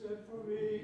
be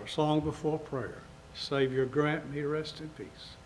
our song before prayer. Savior, grant me rest in peace.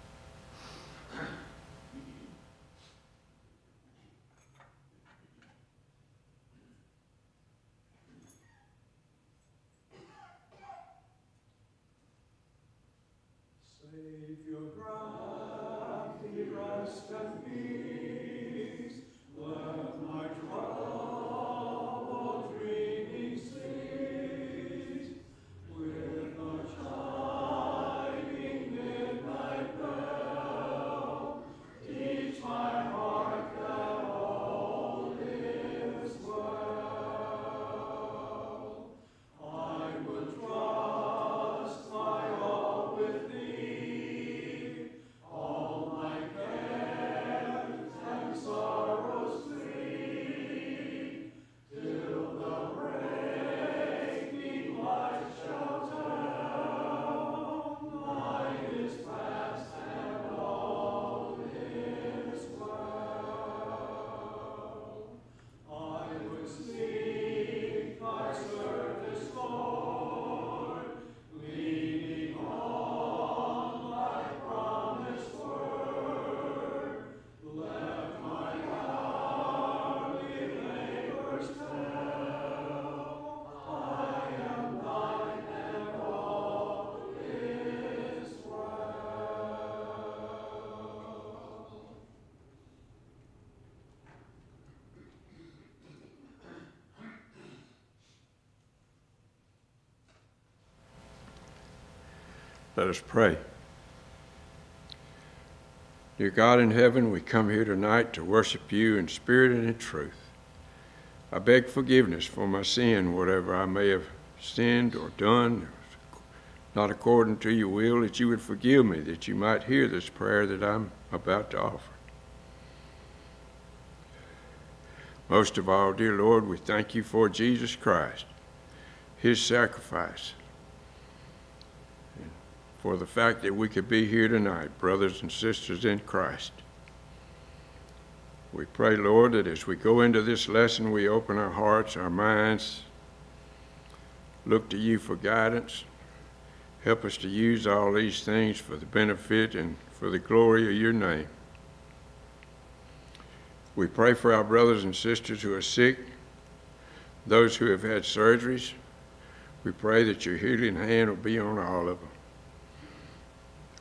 Let us pray. Dear God in heaven, we come here tonight to worship you in spirit and in truth. I beg forgiveness for my sin, whatever I may have sinned or done, not according to your will, that you would forgive me, that you might hear this prayer that I'm about to offer. Most of all, dear Lord, we thank you for Jesus Christ, his sacrifice, for the fact that we could be here tonight, brothers and sisters in Christ. We pray, Lord, that as we go into this lesson, we open our hearts, our minds, look to you for guidance. Help us to use all these things for the benefit and for the glory of your name. We pray for our brothers and sisters who are sick. Those who have had surgeries, we pray that your healing hand will be on all of them.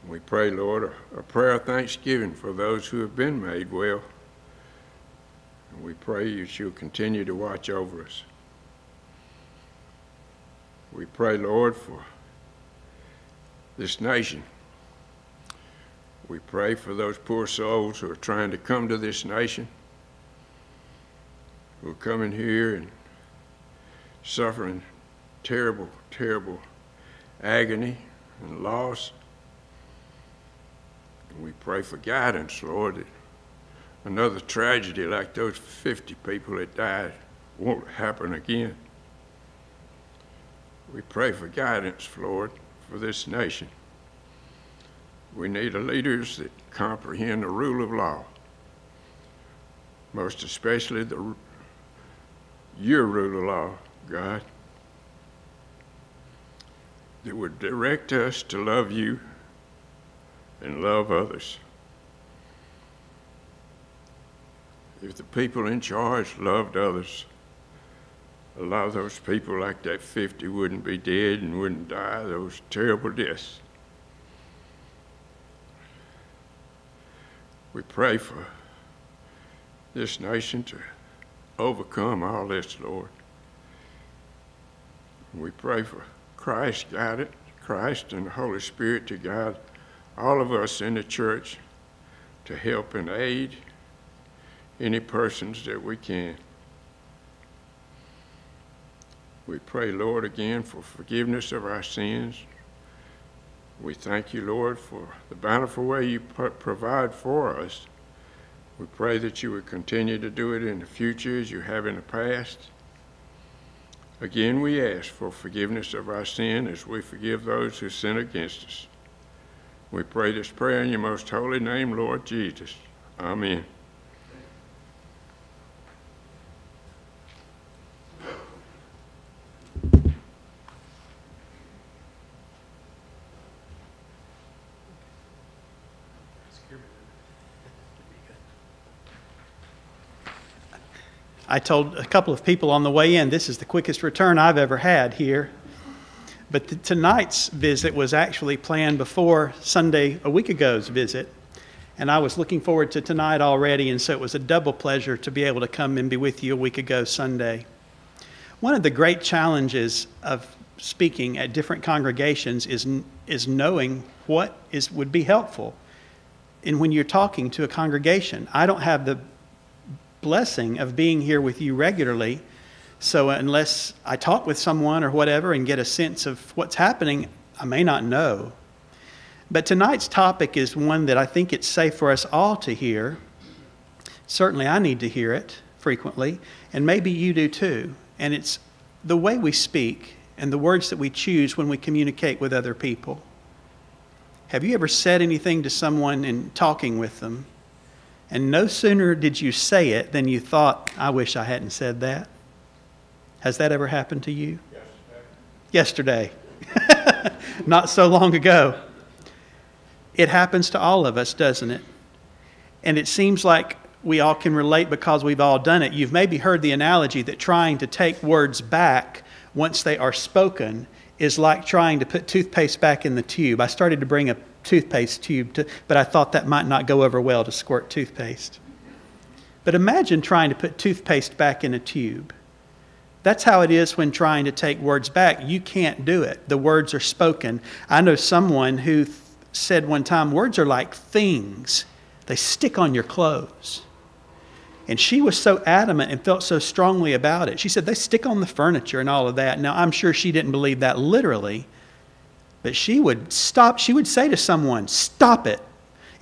We pray, Lord, a, a prayer of thanksgiving for those who have been made well. And we pray that you'll continue to watch over us. We pray, Lord, for this nation. We pray for those poor souls who are trying to come to this nation, who are coming here and suffering terrible, terrible agony and loss. We pray for guidance, Lord, another tragedy like those 50 people that died won't happen again. We pray for guidance, Lord, for this nation. We need leaders that comprehend the rule of law, most especially the, your rule of law, God, that would direct us to love you and love others. If the people in charge loved others, a lot of those people like that 50 wouldn't be dead and wouldn't die those terrible deaths. We pray for this nation to overcome all this, Lord. We pray for Christ guidance, Christ and the Holy Spirit to guide all of us in the church to help and aid any persons that we can. We pray, Lord, again for forgiveness of our sins. We thank you, Lord, for the bountiful way you provide for us. We pray that you would continue to do it in the future as you have in the past. Again, we ask for forgiveness of our sin as we forgive those who sin against us. We pray this prayer in your most holy name, Lord Jesus. Amen. I told a couple of people on the way in, this is the quickest return I've ever had here but the, tonight's visit was actually planned before Sunday, a week ago's visit. And I was looking forward to tonight already, and so it was a double pleasure to be able to come and be with you a week ago Sunday. One of the great challenges of speaking at different congregations is, is knowing what is, would be helpful. And when you're talking to a congregation, I don't have the blessing of being here with you regularly so unless I talk with someone or whatever and get a sense of what's happening, I may not know. But tonight's topic is one that I think it's safe for us all to hear. Certainly, I need to hear it frequently, and maybe you do too. And it's the way we speak and the words that we choose when we communicate with other people. Have you ever said anything to someone in talking with them, and no sooner did you say it than you thought, I wish I hadn't said that? Has that ever happened to you? Yesterday. Yesterday. Not so long ago. It happens to all of us, doesn't it? And it seems like we all can relate because we've all done it. You've maybe heard the analogy that trying to take words back once they are spoken is like trying to put toothpaste back in the tube. I started to bring a toothpaste tube, to, but I thought that might not go over well to squirt toothpaste. But imagine trying to put toothpaste back in a tube. That's how it is when trying to take words back. You can't do it. The words are spoken. I know someone who th- said one time, words are like things, they stick on your clothes. And she was so adamant and felt so strongly about it. She said, they stick on the furniture and all of that. Now, I'm sure she didn't believe that literally, but she would stop, she would say to someone, Stop it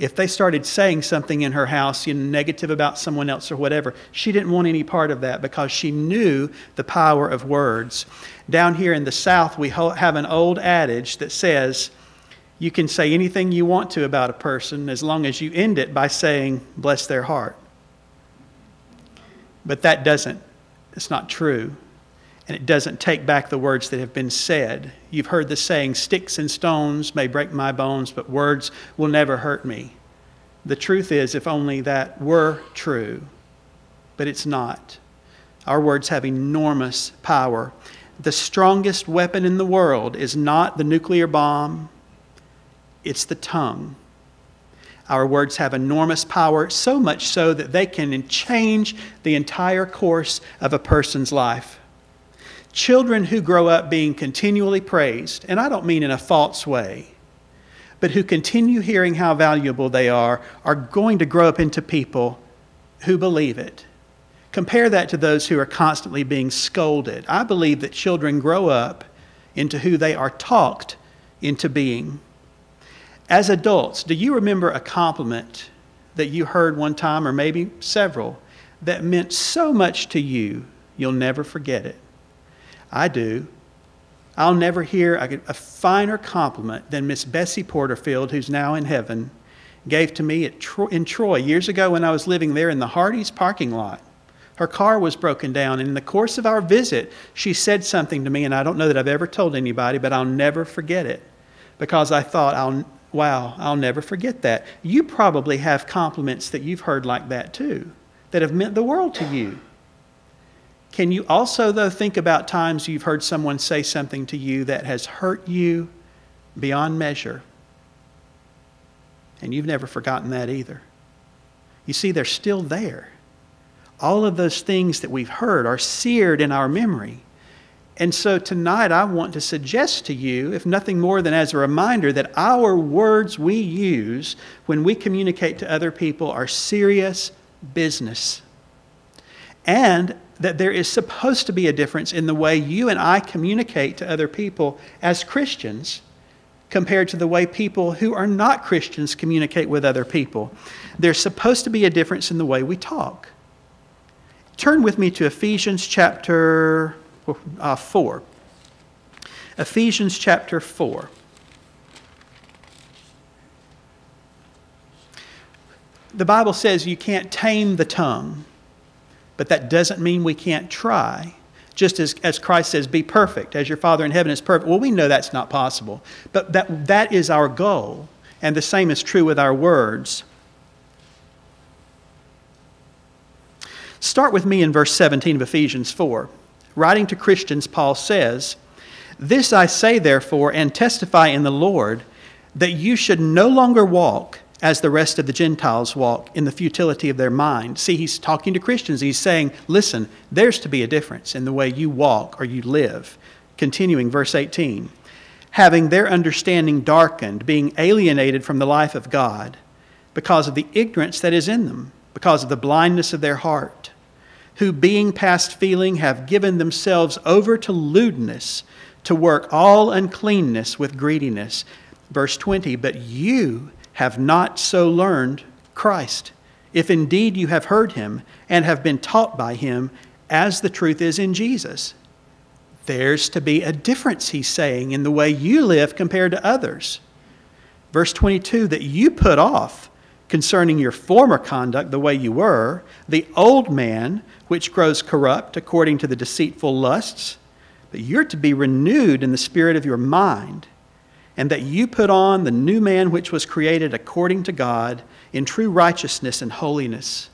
if they started saying something in her house, you know, negative about someone else or whatever, she didn't want any part of that because she knew the power of words. Down here in the South, we have an old adage that says, you can say anything you want to about a person as long as you end it by saying, bless their heart. But that doesn't, it's not true and it doesn't take back the words that have been said. You've heard the saying, Sticks and stones may break my bones, but words will never hurt me. The truth is, if only that were true, but it's not. Our words have enormous power. The strongest weapon in the world is not the nuclear bomb, it's the tongue. Our words have enormous power, so much so that they can change the entire course of a person's life. Children who grow up being continually praised, and I don't mean in a false way, but who continue hearing how valuable they are, are going to grow up into people who believe it. Compare that to those who are constantly being scolded. I believe that children grow up into who they are talked into being. As adults, do you remember a compliment that you heard one time, or maybe several, that meant so much to you, you'll never forget it? I do. I'll never hear a, finer compliment than Miss Bessie Porterfield, who's now in heaven, gave to me in Troy years ago when I was living there in the Hardee's parking lot. Her car was broken down, and in the course of our visit, she said something to me, and I don't know that I've ever told anybody, but I'll never forget it because I thought, I'll, wow, I'll never forget that. You probably have compliments that you've heard like that too, that have meant the world to you. Can you also, though, think about times you've heard someone say something to you that has hurt you beyond measure? And you've never forgotten that either. You see, they're still there. All of those things that we've heard are seared in our memory. And so tonight, I want to suggest to you, if nothing more than as a reminder, that our words we use when we communicate to other people are serious business. And that there is supposed to be a difference in the way you and I communicate to other people as Christians compared to the way people who are not Christians communicate with other people. There's supposed to be a difference in the way we talk. Turn with me to Ephesians chapter uh, 4. Ephesians chapter 4. The Bible says you can't tame the tongue, but that doesn't mean we can't try. Just as, as Christ says, be perfect, as your Father in heaven is perfect. Well, we know that's not possible, but that, that is our goal. And the same is true with our words. Start with me in verse 17 of Ephesians 4. Writing to Christians, Paul says, This I say, therefore, and testify in the Lord, that you should no longer walk as the rest of the Gentiles walk in the futility of their mind. See, he's talking to Christians. He's saying, Listen, there's to be a difference in the way you walk or you live. Continuing, verse 18 having their understanding darkened, being alienated from the life of God because of the ignorance that is in them, because of the blindness of their heart who, being past feeling, have given themselves over to lewdness, to work all uncleanness with greediness. Verse 20, but you have not so learned Christ, if indeed you have heard him and have been taught by him, as the truth is in Jesus. There's to be a difference, he's saying, in the way you live compared to others. Verse 22, that you put off concerning your former conduct the way you were, the old man which grows corrupt according to the deceitful lusts, but you're to be renewed in the spirit of your mind, and that you put on the new man which was created according to God in true righteousness and holiness.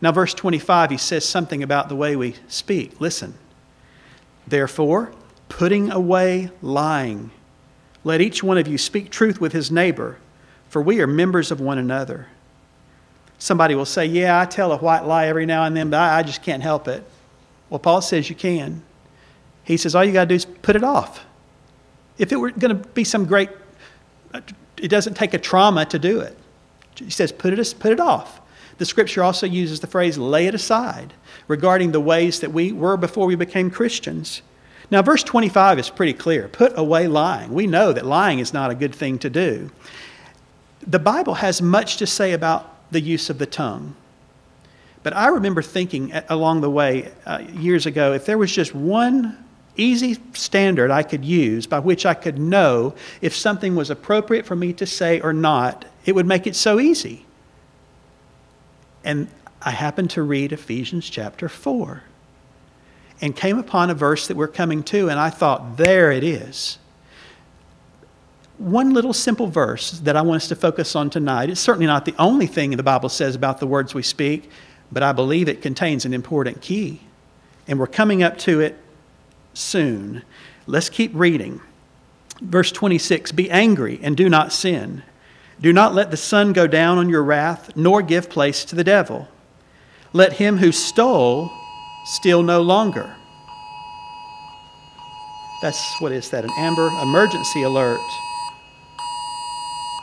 Now, verse 25, he says something about the way we speak. Listen. Therefore, putting away lying, let each one of you speak truth with his neighbor, for we are members of one another. Somebody will say, Yeah, I tell a white lie every now and then, but I, just can't help it. Well, Paul says you can. He says, All you got to do is put it off. If it were going to be some great, it doesn't take a trauma to do it. He says, put it, put it off. The scripture also uses the phrase lay it aside regarding the ways that we were before we became Christians. Now, verse 25 is pretty clear put away lying. We know that lying is not a good thing to do. The Bible has much to say about the use of the tongue. But I remember thinking along the way uh, years ago if there was just one easy standard I could use by which I could know if something was appropriate for me to say or not, it would make it so easy. And I happened to read Ephesians chapter 4 and came upon a verse that we're coming to, and I thought, there it is one little simple verse that I want us to focus on tonight. It's certainly not the only thing the Bible says about the words we speak, but I believe it contains an important key. and we're coming up to it soon. Let's keep reading. Verse 26 Be angry and do not sin. Do not let the sun go down on your wrath, nor give place to the devil. Let him who stole steal no longer. That's what is that? An amber emergency alert.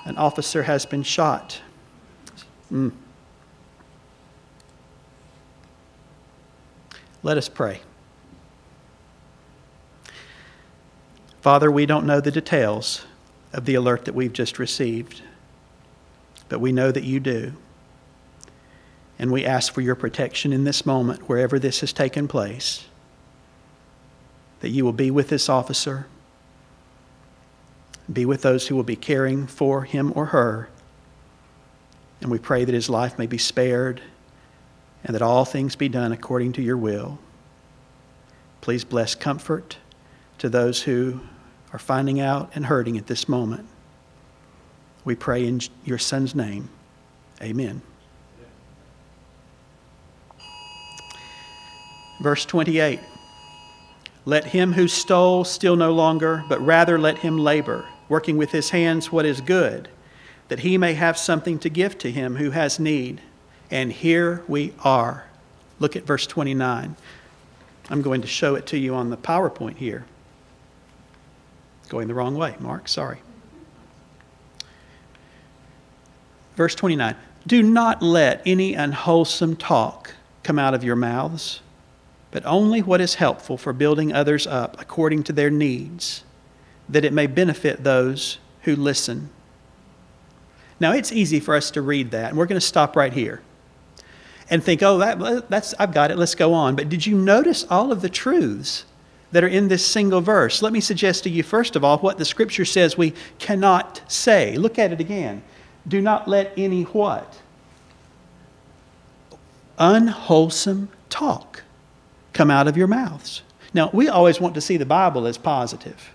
An officer has been shot. Mm. Let us pray. Father, we don't know the details of the alert that we've just received, but we know that you do. And we ask for your protection in this moment, wherever this has taken place, that you will be with this officer, be with those who will be caring for him or her. And we pray that his life may be spared and that all things be done according to your will. Please bless comfort to those who are finding out and hurting at this moment. We pray in your Son's name. Amen. Verse 28 Let him who stole steal no longer, but rather let him labor, working with his hands what is good, that he may have something to give to him who has need. And here we are. Look at verse 29. I'm going to show it to you on the PowerPoint here. Going the wrong way, Mark, sorry. Verse 29 Do not let any unwholesome talk come out of your mouths, but only what is helpful for building others up according to their needs, that it may benefit those who listen. Now, it's easy for us to read that, and we're going to stop right here and think, oh, that, that's, I've got it, let's go on. But did you notice all of the truths that are in this single verse? Let me suggest to you, first of all, what the scripture says we cannot say. Look at it again. Do not let any what? Unwholesome talk come out of your mouths. Now, we always want to see the Bible as positive.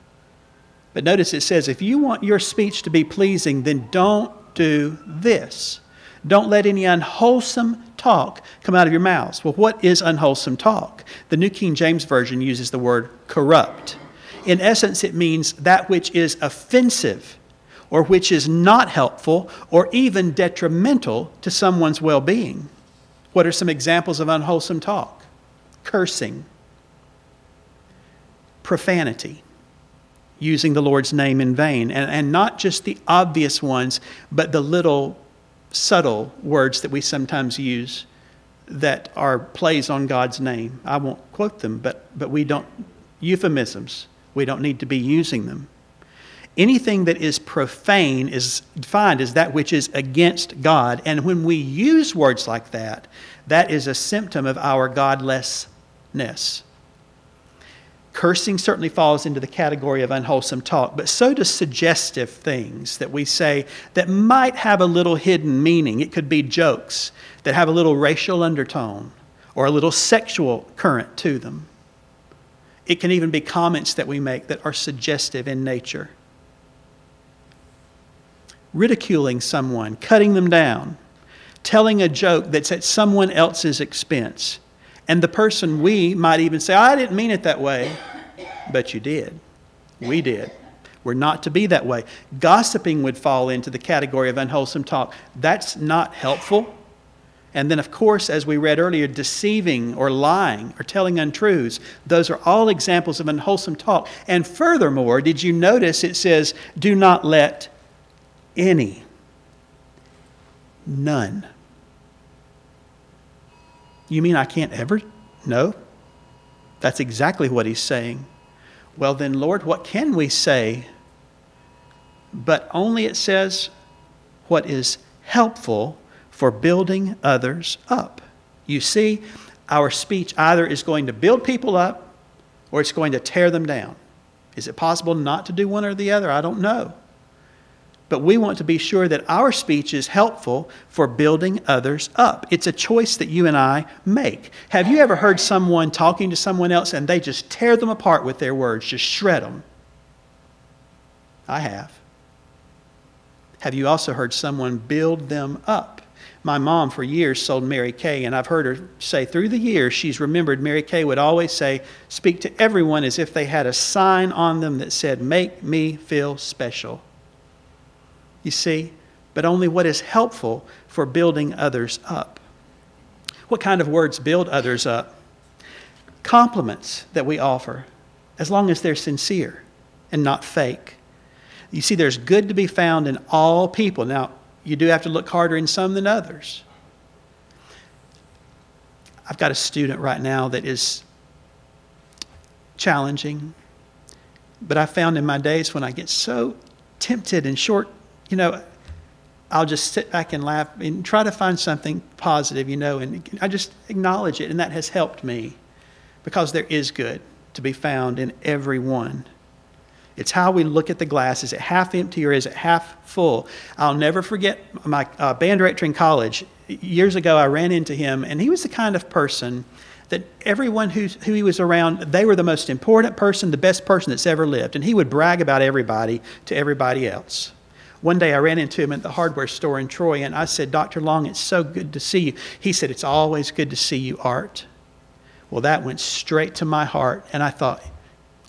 But notice it says, if you want your speech to be pleasing, then don't do this. Don't let any unwholesome talk come out of your mouths. Well, what is unwholesome talk? The New King James Version uses the word corrupt. In essence, it means that which is offensive or which is not helpful or even detrimental to someone's well being. What are some examples of unwholesome talk? Cursing, profanity, using the Lord's name in vain, and, and not just the obvious ones, but the little subtle words that we sometimes use that are plays on God's name. I won't quote them, but, but we don't, euphemisms, we don't need to be using them. Anything that is profane is defined as that which is against God. And when we use words like that, that is a symptom of our godlessness. Cursing certainly falls into the category of unwholesome talk, but so do suggestive things that we say that might have a little hidden meaning. It could be jokes that have a little racial undertone or a little sexual current to them. It can even be comments that we make that are suggestive in nature. Ridiculing someone, cutting them down, telling a joke that's at someone else's expense and the person we might even say, I didn't mean it that way, but you did. We did. We're not to be that way. Gossiping would fall into the category of unwholesome talk. That's not helpful. And then, of course, as we read earlier, deceiving or lying or telling untruths, those are all examples of unwholesome talk. And furthermore, did you notice it says, do not let any, none, you mean I can't ever? No. That's exactly what he's saying. Well, then, Lord, what can we say? But only it says what is helpful for building others up. You see, our speech either is going to build people up or it's going to tear them down. Is it possible not to do one or the other? I don't know but we want to be sure that our speech is helpful for building others up. It's a choice that you and I make. Have you ever heard someone talking to someone else and they just tear them apart with their words, just shred them? I have. Have you also heard someone build them up? My mom, for years, sold Mary Kay, and I've heard her say through the years, she's remembered Mary Kay would always say, Speak to everyone as if they had a sign on them that said, Make me feel special. You see, but only what is helpful for building others up. What kind of words build others up? Compliments that we offer, as long as they're sincere and not fake. You see, there's good to be found in all people. Now, you do have to look harder in some than others. I've got a student right now that is challenging, but I found in my days when I get so tempted and short, you know, I'll just sit back and laugh and try to find something positive, you know, and I just acknowledge it, and that has helped me because there is good to be found in everyone. It's how we look at the glass. Is it half empty or is it half full? I'll never forget my uh, band director in college. Years ago, I ran into him, and he was the kind of person that everyone who, who he was around, they were the most important person, the best person that's ever lived. And he would brag about everybody to everybody else. One day I ran into him at the hardware store in Troy, and I said, Dr. Long, it's so good to see you. He said, It's always good to see you, Art. Well, that went straight to my heart, and I thought,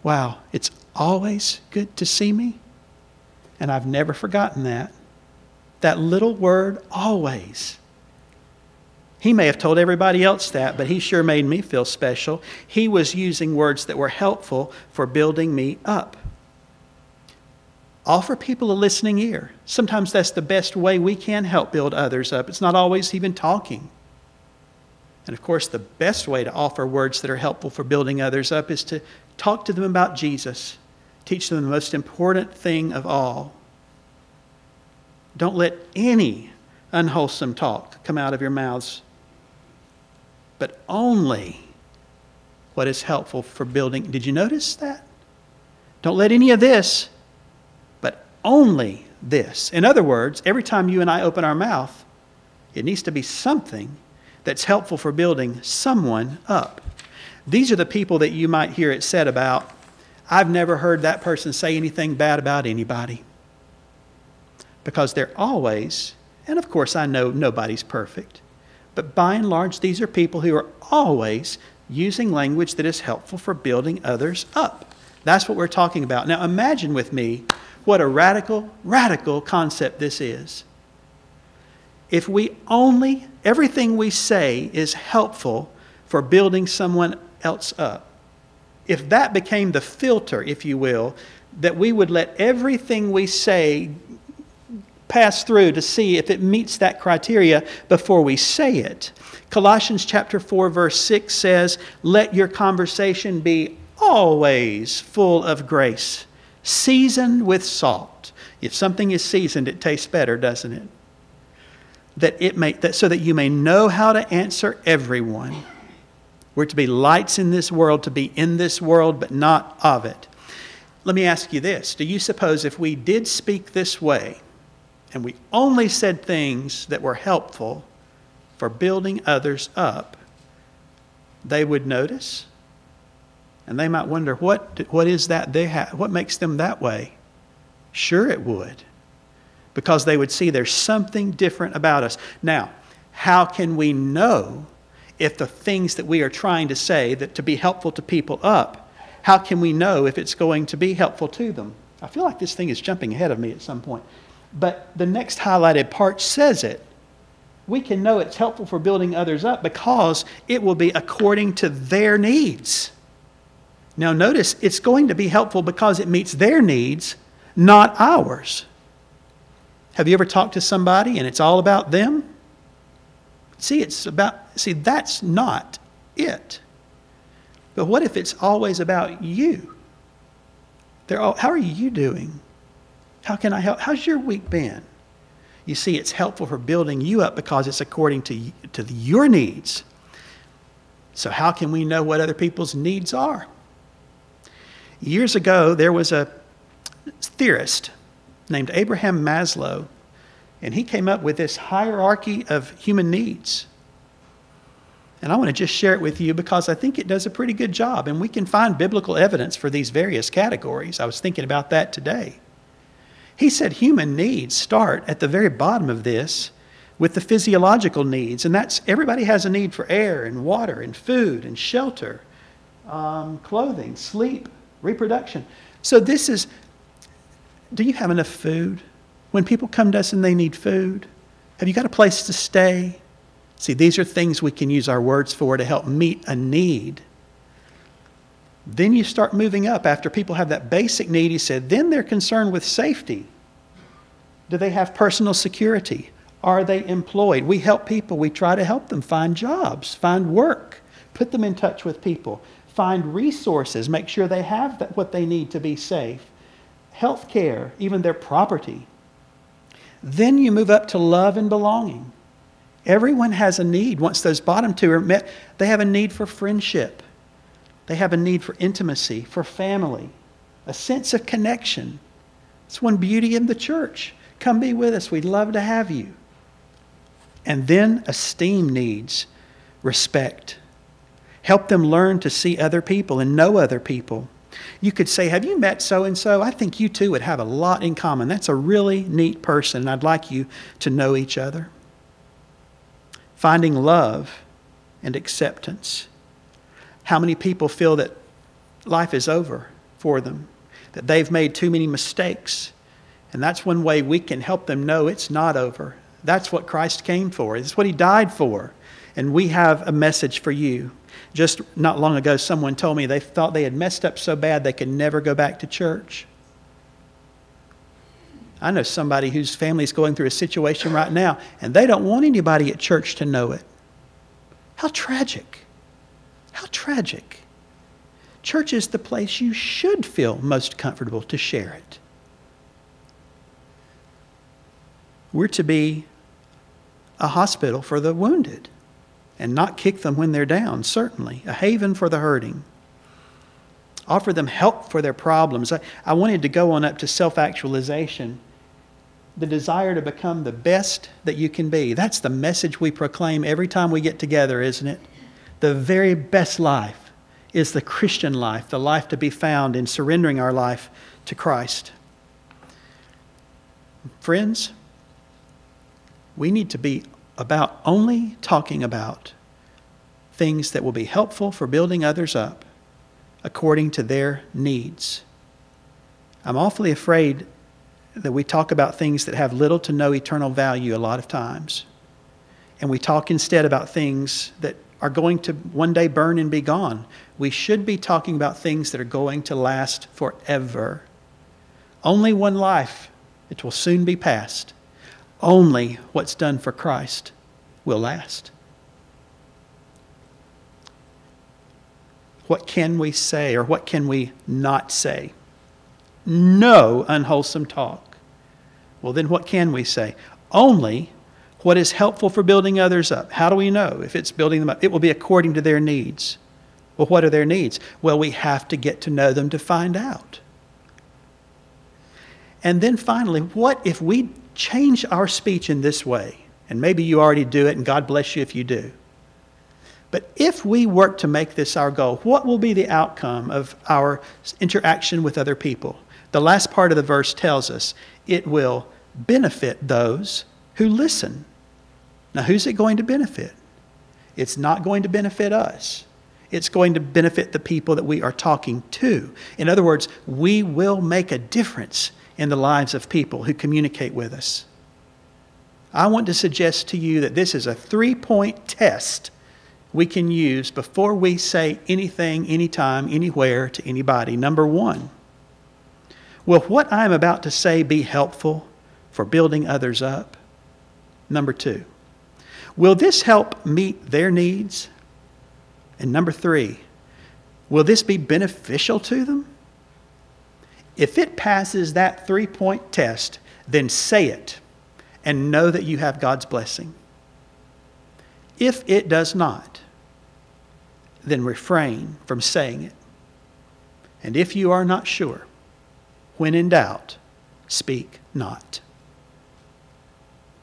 wow, it's always good to see me? And I've never forgotten that. That little word, always. He may have told everybody else that, but he sure made me feel special. He was using words that were helpful for building me up. Offer people a listening ear. Sometimes that's the best way we can help build others up. It's not always even talking. And of course, the best way to offer words that are helpful for building others up is to talk to them about Jesus Teach them the most important thing of all. Don't let any unwholesome talk come out of your mouths, but only what is helpful for building. Did you notice that? Don't let any of this, but only this. In other words, every time you and I open our mouth, it needs to be something that's helpful for building someone up. These are the people that you might hear it said about I've never heard that person say anything bad about anybody. Because they're always, and of course I know nobody's perfect, but by and large, these are people who are always using language that is helpful for building others up. That's what we're talking about. Now imagine with me what a radical, radical concept this is. If we only, everything we say is helpful for building someone else up, if that became the filter, if you will, that we would let everything we say pass through to see if it meets that criteria before we say it. Colossians chapter 4 verse 6 says, "Let your conversation be always full of grace, seasoned with salt." If something is seasoned, it tastes better, doesn't it? That it may that so that you may know how to answer everyone we're to be lights in this world, to be in this world, but not of it. Let me ask you this Do you suppose if we did speak this way, and we only said things that were helpful for building others up, they would notice? And they might wonder, what, what is that they have? What makes them that way? Sure, it would. Because they would see there's something different about us. Now, how can we know if the things that we are trying to say that to be helpful to people up, how can we know if it's going to be helpful to them? I feel like this thing is jumping ahead of me at some point. But the next highlighted part says it. We can know it's helpful for building others up because it will be according to their needs. Now, notice it's going to be helpful because it meets their needs, not ours. Have you ever talked to somebody and it's all about them? See, it's about, see, that's not it. But what if it's always about you? All, how are you doing? How can I help? How's your week been? You see, it's helpful for building you up because it's according to, to your needs. So, how can we know what other people's needs are? Years ago, there was a theorist named Abraham Maslow and he came up with this hierarchy of human needs. And I want to just share it with you because I think it does a pretty good job. And we can find biblical evidence for these various categories. I was thinking about that today. He said human needs start at the very bottom of this with the physiological needs, and that's everybody has a need for air and water and food and shelter, um, clothing, sleep, reproduction. So this is. Do you have enough food? When people come to us and they need food, have you got a place to stay? See, these are things we can use our words for to help meet a need. Then you start moving up after people have that basic need. He said, then they're concerned with safety. Do they have personal security? Are they employed? We help people. We try to help them find jobs, find work, put them in touch with people, find resources, make sure they have what they need to be safe, health care, even their property. Then you move up to love and belonging. Everyone has a need. Once those bottom two are met, they have a need for friendship. They have a need for intimacy, for family, a sense of connection. It's one beauty in the church. Come be with us. We'd love to have you. And then esteem needs respect. Help them learn to see other people and know other people. You could say, Have you met so and so? I think you two would have a lot in common. That's a really neat person, and I'd like you to know each other. Finding love and acceptance. How many people feel that life is over for them, that they've made too many mistakes? And that's one way we can help them know it's not over. That's what Christ came for, it's what He died for. And we have a message for you. Just not long ago, someone told me they thought they had messed up so bad they could never go back to church. I know somebody whose family is going through a situation right now, and they don't want anybody at church to know it. How tragic! How tragic. Church is the place you should feel most comfortable to share it. We're to be a hospital for the wounded and not kick them when they're down, certainly. A haven for the hurting. Offer them help for their problems. I, I wanted to go on up to self actualization, the desire to become the best that you can be. That's the message we proclaim every time we get together, isn't it? The very best life is the Christian life, the life to be found in surrendering our life to Christ. Friends, we need to be about only talking about things that will be helpful for building others up according to their needs. I'm awfully afraid that we talk about things that have little to no eternal value a lot of times. And we talk instead about things that are going to one day burn and be gone. We should be talking about things that are going to last forever. Only one life, it will soon be past. Only what's done for Christ will last. What can we say or what can we not say? No unwholesome talk. Well, then what can we say? Only what is helpful for building others up. How do we know if it's building them up? It will be according to their needs. Well, what are their needs? Well, we have to get to know them to find out. And then finally, what if we change our speech in this way? And maybe you already do it, and God bless you if you do. But if we work to make this our goal, what will be the outcome of our interaction with other people? The last part of the verse tells us it will benefit those who listen. Now, who's it going to benefit? It's not going to benefit us. It's going to benefit the people that we are talking to. In other words, we will make a difference in the lives of people who communicate with us. I want to suggest to you that this is a three point test we can use before we say anything, anytime, anywhere to anybody. Number one, will what I'm about to say be helpful for building others up? Number two, will this help meet their needs? And number three, will this be beneficial to them? If it passes that three point test, then say it and know that you have God's blessing. If it does not, then refrain from saying it. And if you are not sure, when in doubt, speak not.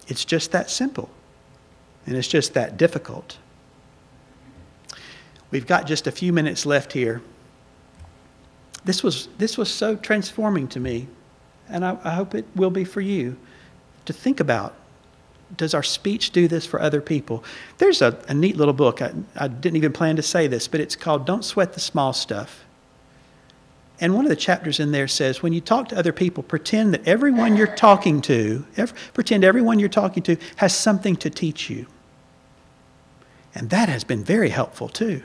It's just that simple, and it's just that difficult. We've got just a few minutes left here. This was, this was so transforming to me, and I, I hope it will be for you to think about does our speech do this for other people? There's a, a neat little book. I, I didn't even plan to say this, but it's called Don't Sweat the Small Stuff. And one of the chapters in there says when you talk to other people, pretend that everyone you're talking to, every, pretend everyone you're talking to has something to teach you. And that has been very helpful too.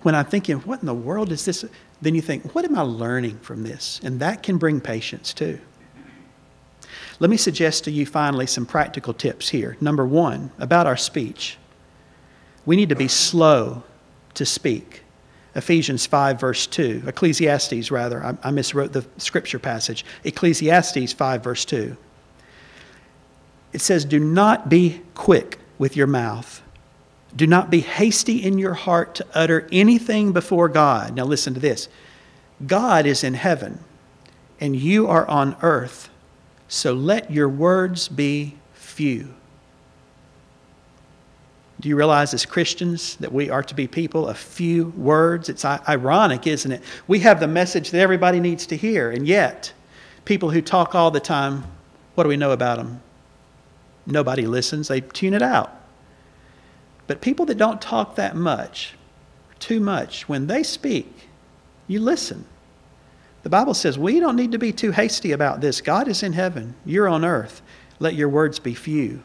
When I'm thinking, what in the world is this? Then you think, what am I learning from this? And that can bring patience too. Let me suggest to you finally some practical tips here. Number one, about our speech. We need to be slow to speak. Ephesians 5, verse 2. Ecclesiastes, rather. I, I miswrote the scripture passage. Ecclesiastes 5, verse 2. It says, Do not be quick with your mouth. Do not be hasty in your heart to utter anything before God. Now, listen to this God is in heaven, and you are on earth, so let your words be few. Do you realize as Christians that we are to be people of few words? It's ironic, isn't it? We have the message that everybody needs to hear, and yet, people who talk all the time, what do we know about them? Nobody listens, they tune it out. But people that don't talk that much, too much, when they speak, you listen. The Bible says we don't need to be too hasty about this. God is in heaven, you're on earth. Let your words be few.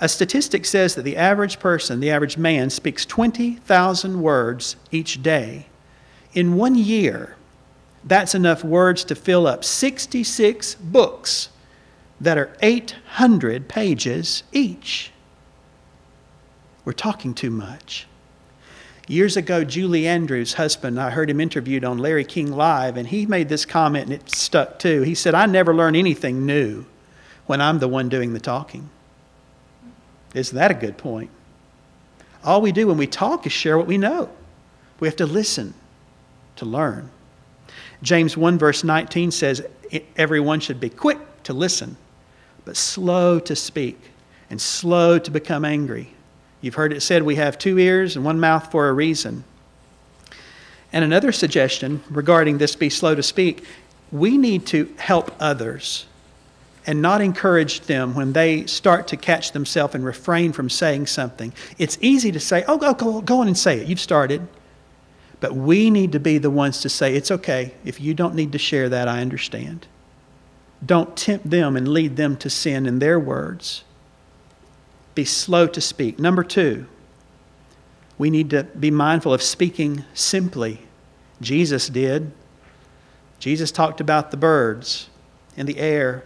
A statistic says that the average person, the average man, speaks 20,000 words each day. In one year, that's enough words to fill up 66 books that are 800 pages each. We're talking too much. Years ago, Julie Andrews' husband, I heard him interviewed on Larry King Live, and he made this comment and it stuck too. He said, I never learn anything new when I'm the one doing the talking. Isn't that a good point? All we do when we talk is share what we know. We have to listen to learn. James 1, verse 19 says, Everyone should be quick to listen, but slow to speak and slow to become angry. You've heard it said we have two ears and one mouth for a reason. And another suggestion regarding this be slow to speak we need to help others and not encourage them when they start to catch themselves and refrain from saying something. It's easy to say, oh, go, go, go on and say it. You've started. But we need to be the ones to say, it's okay. If you don't need to share that, I understand. Don't tempt them and lead them to sin in their words. Be slow to speak. Number two, we need to be mindful of speaking simply. Jesus did. Jesus talked about the birds and the air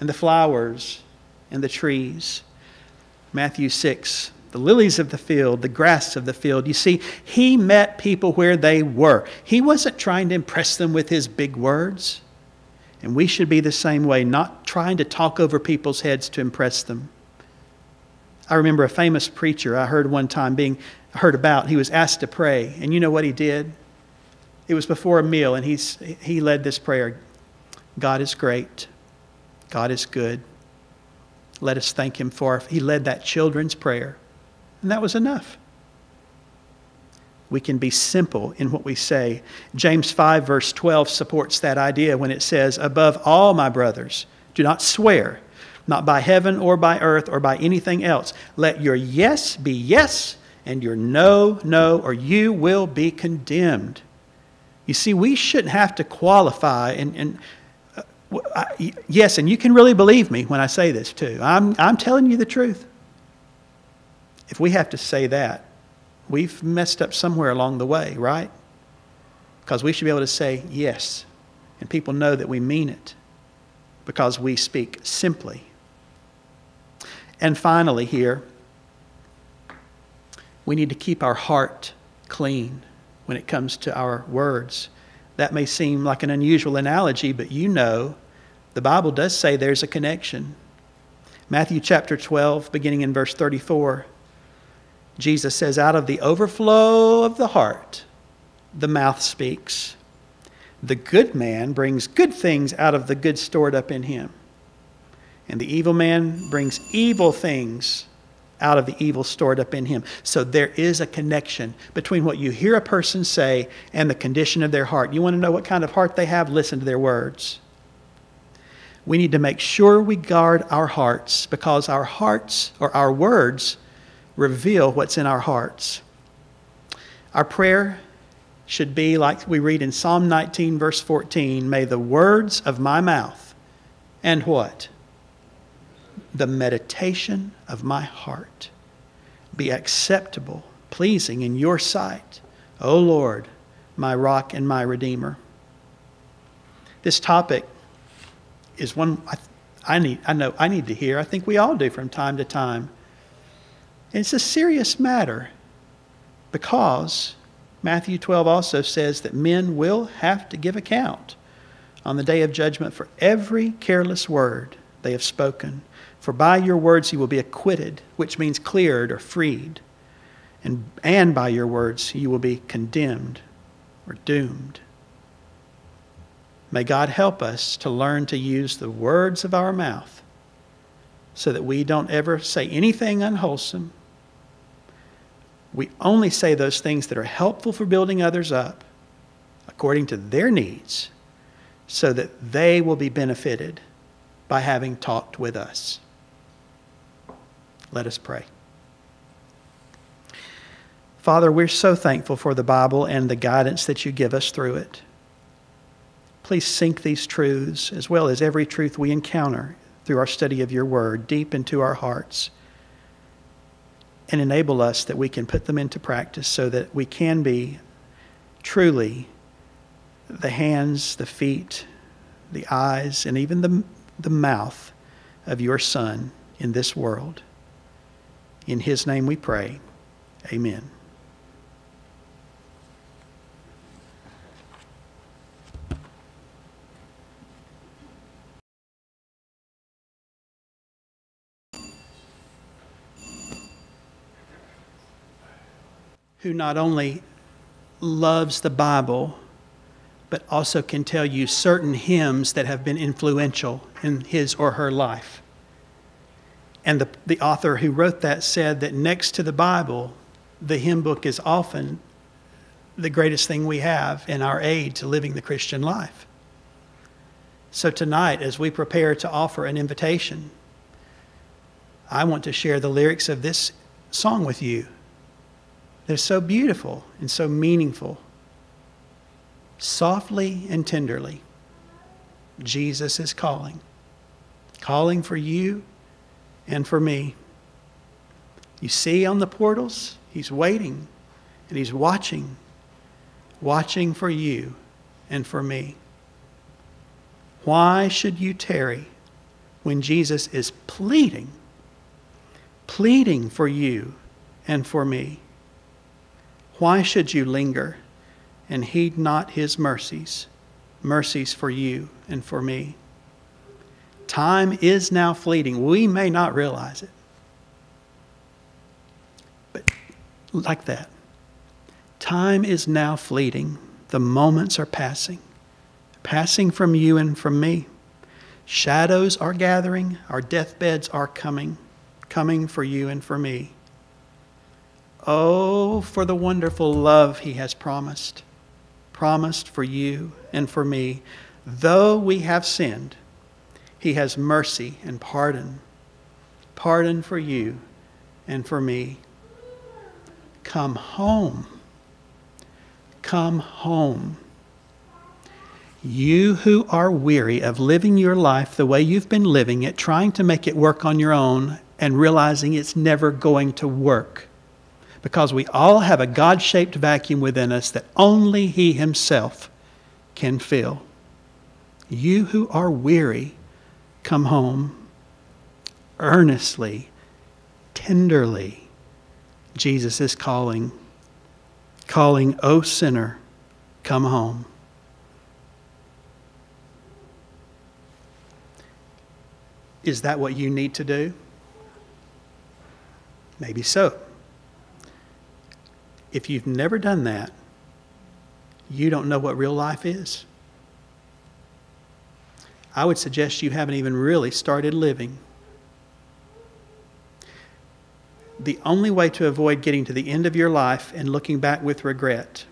and the flowers and the trees. Matthew 6, the lilies of the field, the grass of the field. You see, he met people where they were. He wasn't trying to impress them with his big words. And we should be the same way, not trying to talk over people's heads to impress them. I remember a famous preacher I heard one time being heard about. He was asked to pray, and you know what he did? It was before a meal, and he's, he led this prayer God is great. God is good. Let us thank Him for He led that children's prayer, and that was enough. We can be simple in what we say. James 5, verse 12, supports that idea when it says, Above all, my brothers, do not swear, not by heaven or by earth or by anything else. Let your yes be yes, and your no, no, or you will be condemned. You see, we shouldn't have to qualify and, and yes, and you can really believe me when I say this too. I'm, I'm telling you the truth. If we have to say that, we've messed up somewhere along the way, right? Because we should be able to say yes, and people know that we mean it because we speak simply. And finally, here, we need to keep our heart clean when it comes to our words. That may seem like an unusual analogy, but you know the Bible does say there's a connection. Matthew chapter 12, beginning in verse 34, Jesus says, Out of the overflow of the heart, the mouth speaks. The good man brings good things out of the good stored up in him. And the evil man brings evil things out of the evil stored up in him. So there is a connection between what you hear a person say and the condition of their heart. You want to know what kind of heart they have? Listen to their words. We need to make sure we guard our hearts because our hearts or our words reveal what's in our hearts. Our prayer should be like we read in Psalm 19, verse 14 May the words of my mouth and what? The meditation of my heart be acceptable, pleasing in your sight, O Lord, my rock and my redeemer. This topic is one I, I, need, I know I need to hear. I think we all do from time to time. And it's a serious matter because Matthew 12 also says that men will have to give account on the day of judgment for every careless word they have spoken. For by your words you will be acquitted, which means cleared or freed. And, and by your words you will be condemned or doomed. May God help us to learn to use the words of our mouth so that we don't ever say anything unwholesome. We only say those things that are helpful for building others up according to their needs so that they will be benefited by having talked with us. Let us pray. Father, we're so thankful for the Bible and the guidance that you give us through it. Please sink these truths, as well as every truth we encounter through our study of your word, deep into our hearts and enable us that we can put them into practice so that we can be truly the hands, the feet, the eyes, and even the, the mouth of your Son in this world. In his name we pray. Amen. Who not only loves the Bible, but also can tell you certain hymns that have been influential in his or her life. And the, the author who wrote that said that next to the Bible, the hymn book is often the greatest thing we have in our aid to living the Christian life. So tonight, as we prepare to offer an invitation, I want to share the lyrics of this song with you they're so beautiful and so meaningful. Softly and tenderly, Jesus is calling, calling for you and for me. You see on the portals, He's waiting and He's watching, watching for you and for me. Why should you tarry when Jesus is pleading, pleading for you and for me? Why should you linger and heed not his mercies, mercies for you and for me? Time is now fleeting. We may not realize it. But like that, time is now fleeting. The moments are passing, passing from you and from me. Shadows are gathering, our deathbeds are coming, coming for you and for me. Oh, for the wonderful love he has promised, promised for you and for me. Though we have sinned, he has mercy and pardon, pardon for you and for me. Come home. Come home. You who are weary of living your life the way you've been living it, trying to make it work on your own, and realizing it's never going to work because we all have a God shaped vacuum within us that only He Himself can fill. You who are weary, come home earnestly, tenderly. Jesus is calling, calling, O sinner, come home. Is that what you need to do? Maybe so. If you've never done that, you don't know what real life is. I would suggest you haven't even really started living. The only way to avoid getting to the end of your life and looking back with regret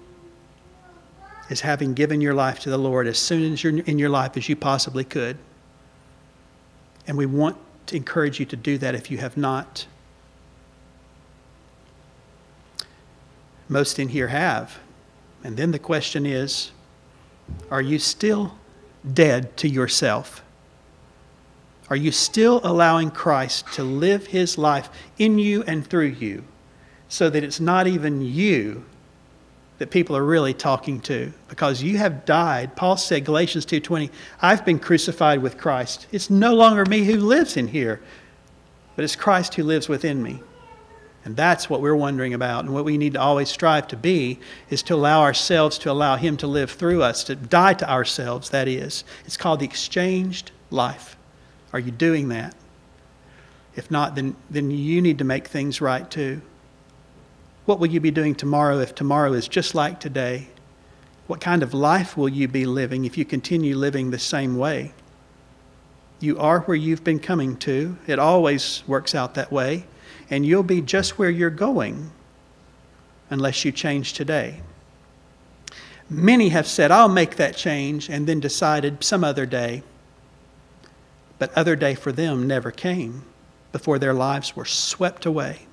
is having given your life to the Lord as soon as you're in your life as you possibly could. And we want to encourage you to do that if you have not. Most in here have. And then the question is are you still dead to yourself? Are you still allowing Christ to live his life in you and through you so that it's not even you that people are really talking to because you have died. Paul said Galatians 2:20, I've been crucified with Christ. It's no longer me who lives in here, but it's Christ who lives within me. And that's what we're wondering about. And what we need to always strive to be is to allow ourselves to allow Him to live through us, to die to ourselves, that is. It's called the exchanged life. Are you doing that? If not, then, then you need to make things right too. What will you be doing tomorrow if tomorrow is just like today? What kind of life will you be living if you continue living the same way? You are where you've been coming to. It always works out that way. And you'll be just where you're going unless you change today. Many have said, I'll make that change, and then decided some other day. But other day for them never came before their lives were swept away.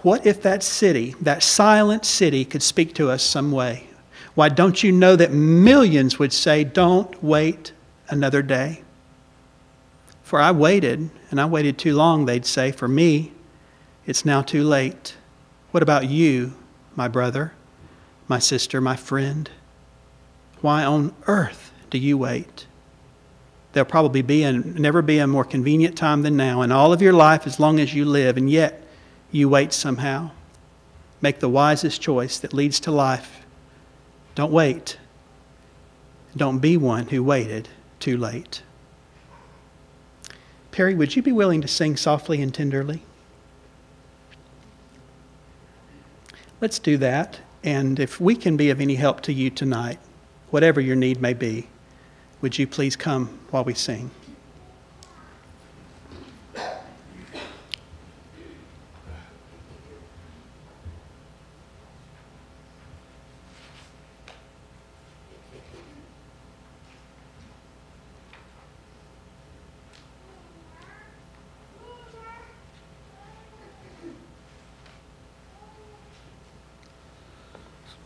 What if that city, that silent city, could speak to us some way? Why, don't you know that millions would say, Don't wait another day? For I waited, and I waited too long, they'd say. For me, it's now too late. What about you, my brother, my sister, my friend? Why on earth do you wait? There'll probably be a, never be a more convenient time than now in all of your life as long as you live, and yet you wait somehow. Make the wisest choice that leads to life. Don't wait. Don't be one who waited too late. Perry, would you be willing to sing softly and tenderly? Let's do that. And if we can be of any help to you tonight, whatever your need may be, would you please come while we sing?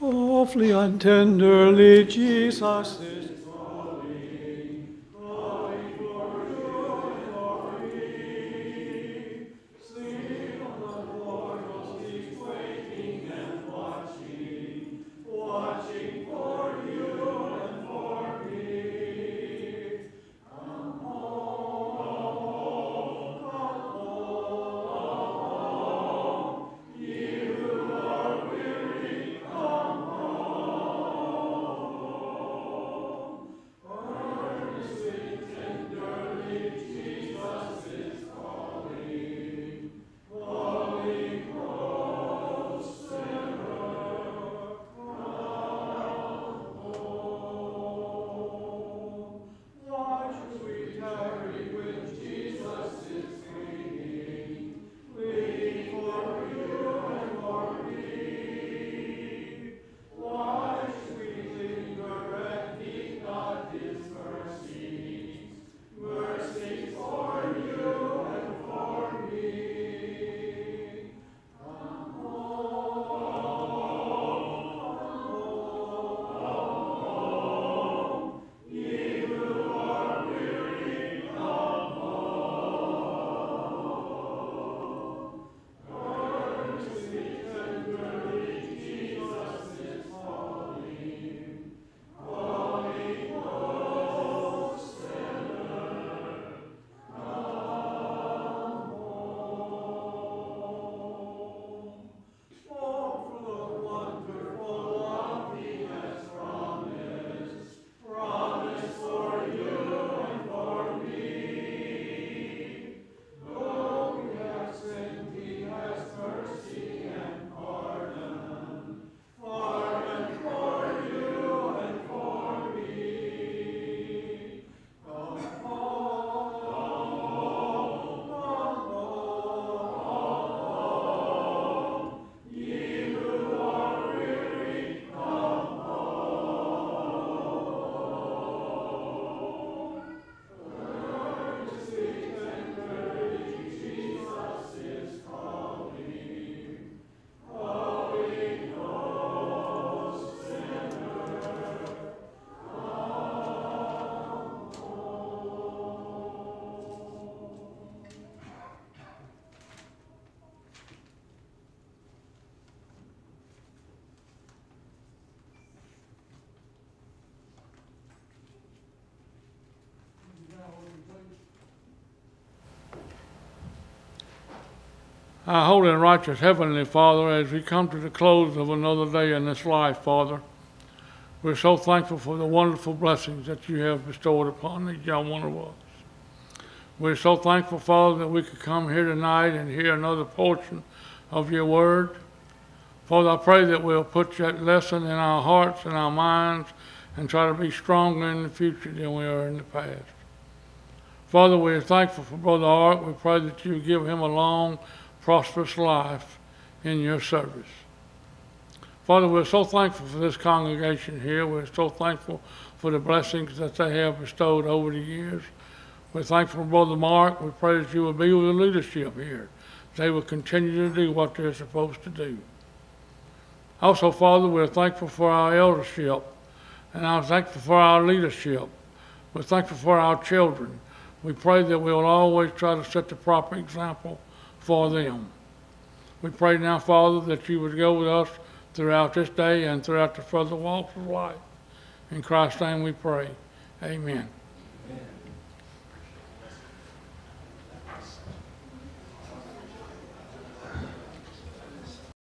Softly and tenderly, Jesus is Our holy and righteous Heavenly Father, as we come to the close of another day in this life, Father, we're so thankful for the wonderful blessings that you have bestowed upon each young one of us. We're so thankful, Father, that we could come here tonight and hear another portion of your word. Father, I pray that we'll put that lesson in our hearts and our minds and try to be stronger in the future than we are in the past. Father, we're thankful for Brother Art. We pray that you give him a long, prosperous life in your service. Father, we're so thankful for this congregation here. We're so thankful for the blessings that they have bestowed over the years. We're thankful for Brother Mark. We pray that you will be with the leadership here. They will continue to do what they're supposed to do. Also, Father, we're thankful for our eldership, and I'm thankful for our leadership. We're thankful for our children. We pray that we'll always try to set the proper example for them. We pray now, Father, that you would go with us throughout this day and throughout the further walks of life. In Christ's name we pray. Amen.